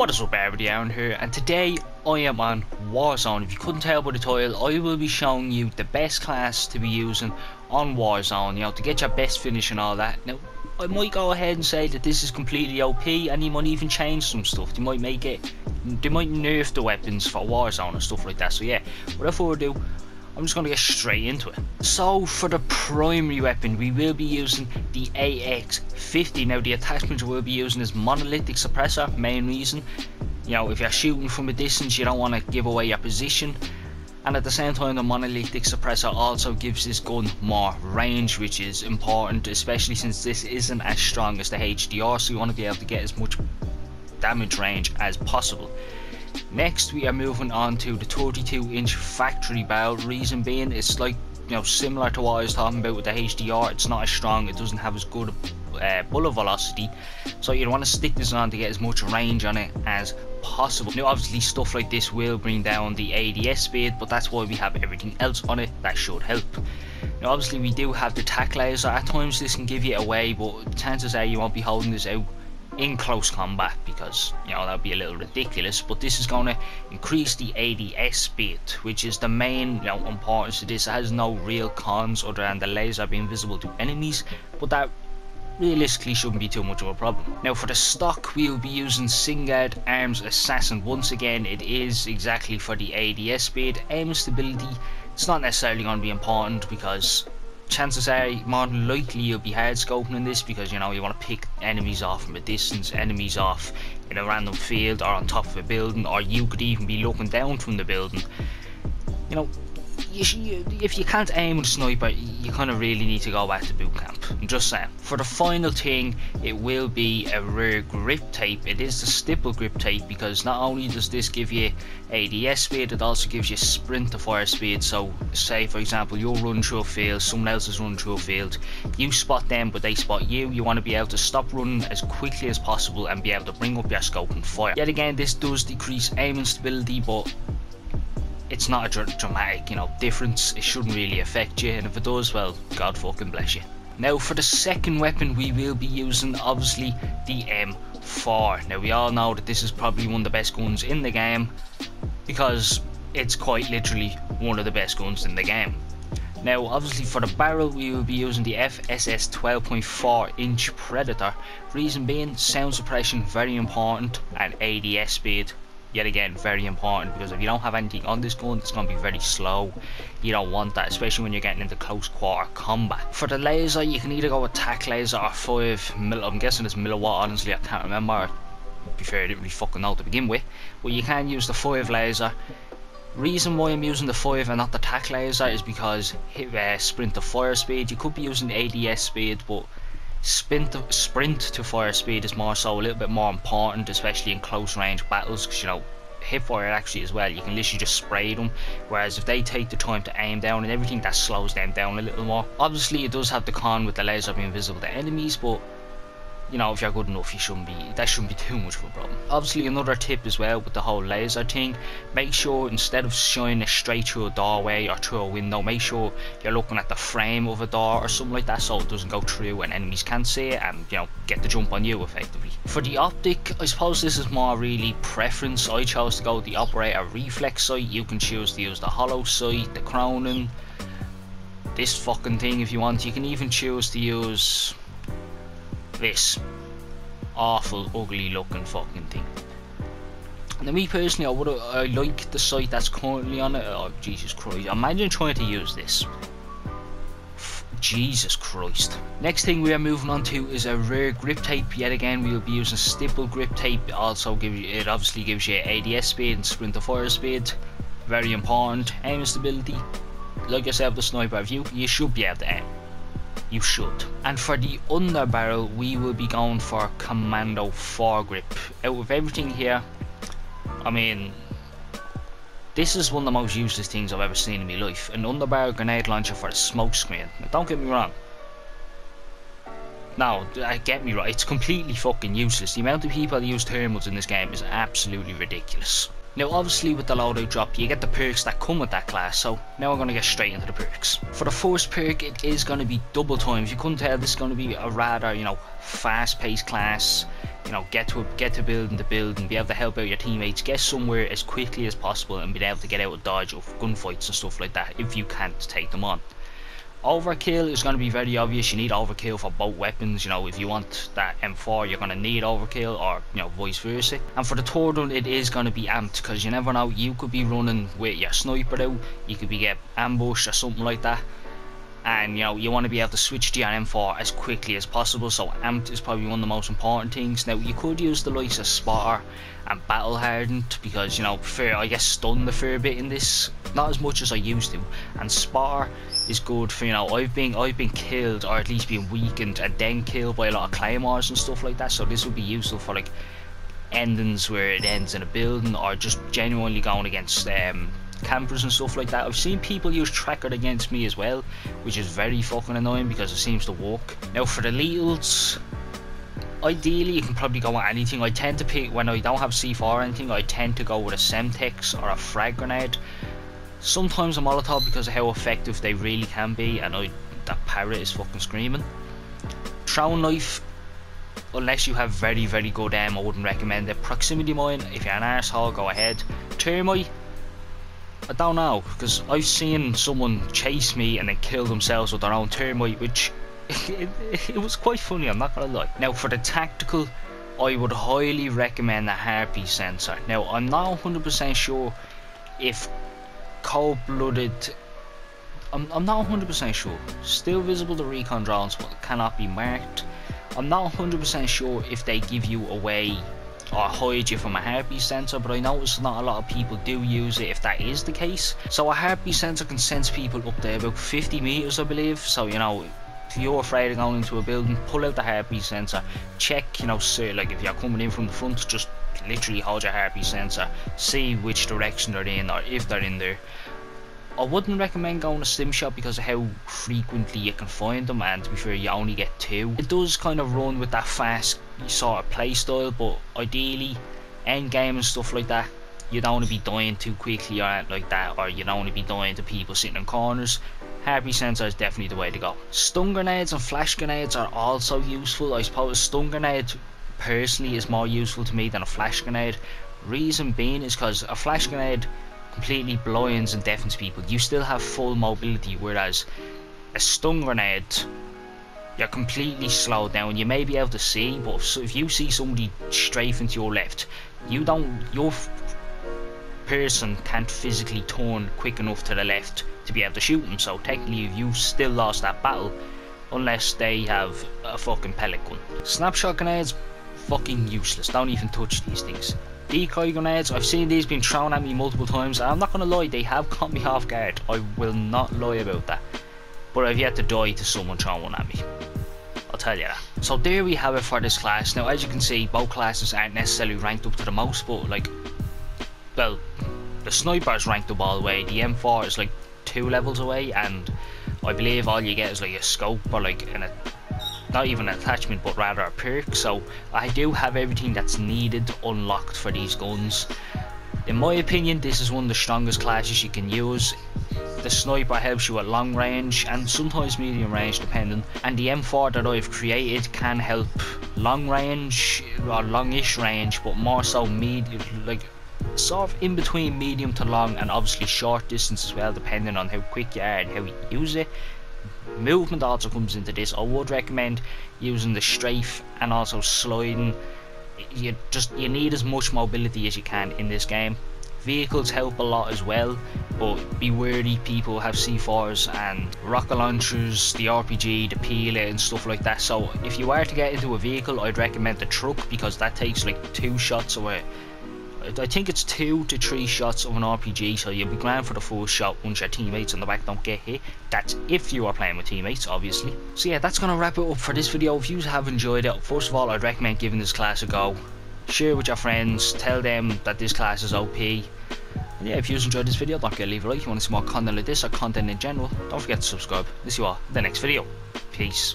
What is up everybody here and today I am on Warzone. If you couldn't tell by the title, I will be showing you the best class to be using on Warzone, you know, to get your best finish and all that. Now, I might go ahead and say that this is completely OP and you might even change some stuff. They might make it, they might nerf the weapons for Warzone and stuff like that. So yeah, without further ado, I'm just going to get straight into it. So for the primary weapon we will be using the AX50. Now the attachment we'll be using is monolithic suppressor, main reason. You know if you're shooting from a distance you don't want to give away your position. And at the same time the monolithic suppressor also gives this gun more range which is important especially since this isn't as strong as the HDR so you want to be able to get as much damage range as possible. Next we are moving on to the 32 inch factory barrel, reason being it's like you know similar to what I was talking about with the HDR, it's not as strong, it doesn't have as good uh, bullet velocity. So you'd want to stick this on to get as much range on it as possible. Now obviously stuff like this will bring down the ADS speed but that's why we have everything else on it that should help. Now obviously we do have the tac laser, at times this can give you away but chances are you won't be holding this out in close combat because you know that would be a little ridiculous but this is going to increase the ADS speed which is the main you know importance to this it has no real cons other than the laser being visible to enemies but that realistically shouldn't be too much of a problem. Now for the stock we will be using Singuard Arms Assassin once again it is exactly for the ADS speed aim stability it's not necessarily going to be important because chances are more than likely you'll be hard scoping in this because you know you want to pick enemies off from a distance, enemies off in a random field or on top of a building or you could even be looking down from the building. You know, you, you, if you can't aim with sniper, you kind of really need to go back to boot camp. I'm just saying. For the final thing, it will be a rear grip tape. It is the stipple grip tape because not only does this give you ADS speed, it also gives you sprint to fire speed. So, say for example, you're running through a field, someone else is running through a field, you spot them, but they spot you. You want to be able to stop running as quickly as possible and be able to bring up your scope and fire. Yet again, this does decrease aiming stability, but it's not a dramatic, you know, difference. It shouldn't really affect you, and if it does, well, God fucking bless you. Now, for the second weapon, we will be using obviously the M4. Now, we all know that this is probably one of the best guns in the game because it's quite literally one of the best guns in the game. Now, obviously, for the barrel, we will be using the FSS 12.4 inch Predator. Reason being, sound suppression very important, and ADS speed yet again very important because if you don't have anything on this gun it's going to be very slow. You don't want that especially when you're getting into close quarter combat. For the laser you can either go with tac laser or 5 mil I'm guessing it's milliwatt honestly I can't remember. Be fair I didn't really fucking know to begin with. But you can use the 5 laser. Reason why I'm using the 5 and not the tac laser is because hit uh, sprint to fire speed. You could be using the ADS speed but sprint sprint to fire speed is more so a little bit more important especially in close range battles because you know hip fire actually as well you can literally just spray them whereas if they take the time to aim down and everything that slows them down a little more. Obviously it does have the con with the laser being visible to enemies but you know, if you're good enough, you shouldn't be, that shouldn't be too much of a problem. Obviously, another tip as well with the whole laser thing, make sure instead of shining straight through a doorway or through a window, make sure you're looking at the frame of a door or something like that so it doesn't go through and enemies can't see it and, you know, get the jump on you effectively. For the optic, I suppose this is more really preference. I chose to go with the operator reflex sight. You can choose to use the hollow sight, the Cronen, this fucking thing if you want. You can even choose to use this awful, ugly looking fucking thing. Now, me personally, I would I like the sight that's currently on it. Oh, Jesus Christ! Imagine trying to use this. F Jesus Christ. Next thing we are moving on to is a rare grip tape. Yet again, we will be using stipple grip tape. It also gives you, it obviously gives you ADS speed and sprint to fire speed. Very important. Aim stability. Like said, the sniper view, you should be able to aim you should. And for the underbarrel, we will be going for Commando foregrip. Out of everything here, I mean, this is one of the most useless things I've ever seen in my life. An underbarrel grenade launcher for a smoke screen. Now, don't get me wrong. Now, get me right, it's completely fucking useless. The amount of people that use thermals in this game is absolutely ridiculous. Now obviously with the loadout drop you get the perks that come with that class so now we're going to get straight into the perks. For the first perk it is going to be double time. If you couldn't tell this is going to be a rather you know fast paced class. You know get to get to building to build and be able to help out your teammates. Get somewhere as quickly as possible and be able to get out of dodge of gunfights and stuff like that if you can't take them on. Overkill is going to be very obvious. You need overkill for both weapons. You know, if you want that M4, you're going to need overkill, or you know, vice versa. And for the third one, it is going to be amped because you never know. You could be running with your sniper out. You could be get ambushed or something like that. And you know, you want to be able to switch to your M4 as quickly as possible. So amped is probably one of the most important things. Now, you could use the likes of spotter and battle hardened because you know, for I guess stunned a fair bit in this. Not as much as I used to. And spotter is good for you know I've been I've been killed or at least been weakened and then killed by a lot of claymores and stuff like that so this would be useful for like endings where it ends in a building or just genuinely going against um, campers and stuff like that. I've seen people use tracker against me as well which is very fucking annoying because it seems to work. Now for the lethals ideally you can probably go with anything. I tend to pick when I don't have C4 or anything I tend to go with a Semtex or a frag grenade Sometimes a Molotov because of how effective they really can be, and I, that parrot is fucking screaming. Throwing knife, unless you have very, very good aim, I wouldn't recommend it. Proximity mine, if you're an asshole, go ahead. Thermite, I don't know, because I've seen someone chase me and then kill themselves with their own thermite, which it, it, was quite funny, I'm not gonna lie. Now, for the tactical, I would highly recommend the heartbeat sensor. Now, I'm not 100% sure if cold-blooded I'm, I'm not 100% sure. Still visible to recon drones but cannot be marked. I'm not 100% sure if they give you away or hide you from a heartbeat sensor but I notice not a lot of people do use it if that is the case. So a heartbeat sensor can sense people up there about 50 meters I believe so you know if you're afraid of going into a building pull out the heartbeat sensor check you know so like if you're coming in from the front just literally hold your heartbeat sensor, see which direction they're in or if they're in there. I wouldn't recommend going to Slingshot because of how frequently you can find them and to be fair you only get two. It does kind of run with that fast sort of play style but ideally end game and stuff like that you don't want to be dying too quickly or like that or you don't want to be dying to people sitting in corners Heartbeat sensor is definitely the way to go. Stun grenades and flash grenades are also useful. I suppose stun grenade personally is more useful to me than a flash grenade. Reason being is because a flash grenade completely blinds and deafens people. You still have full mobility, whereas a stun grenade, you're completely slowed down. You may be able to see, but if you see somebody strafing to your left, you don't. Your person can't physically turn quick enough to the left to be able to shoot them. So technically, you still lost that battle unless they have a fucking pellet gun. Snapshot grenades fucking useless. Don't even touch these things. Decoy grenades, I've seen these being thrown at me multiple times. and I'm not gonna lie, they have caught me off guard. I will not lie about that. But I've yet to die to someone throwing one at me. I'll tell you that. So there we have it for this class. Now as you can see, both classes aren't necessarily ranked up to the most, but like, well, the sniper is ranked up all the way. The M4 is like two levels away, and I believe all you get is like a scope or like an not even an attachment but rather a perk. So I do have everything that's needed unlocked for these guns. In my opinion this is one of the strongest classes you can use. The sniper helps you at long range and sometimes medium range depending. And the M4 that I've created can help long range or longish range but more so medium like sort of in between medium to long and obviously short distance as well depending on how quick you are and how you use it movement also comes into this. I would recommend using the strafe and also sliding. You just you need as much mobility as you can in this game. Vehicles help a lot as well, but be wary people have C4s and rocket launchers, the RPG, the PLA and stuff like that. So if you are to get into a vehicle, I'd recommend the truck because that takes like two shots away I think it's two to three shots of an RPG, so you'll be grand for the first shot once your teammates in the back don't get hit. That's if you are playing with teammates, obviously. So yeah, that's going to wrap it up for this video. If you have enjoyed it, first of all, I'd recommend giving this class a go. Share with your friends, tell them that this class is OP. And yeah, if you enjoyed this video, don't forget to leave a like. If you want to see more content like this or content in general, don't forget to subscribe. See you all in the next video. Peace.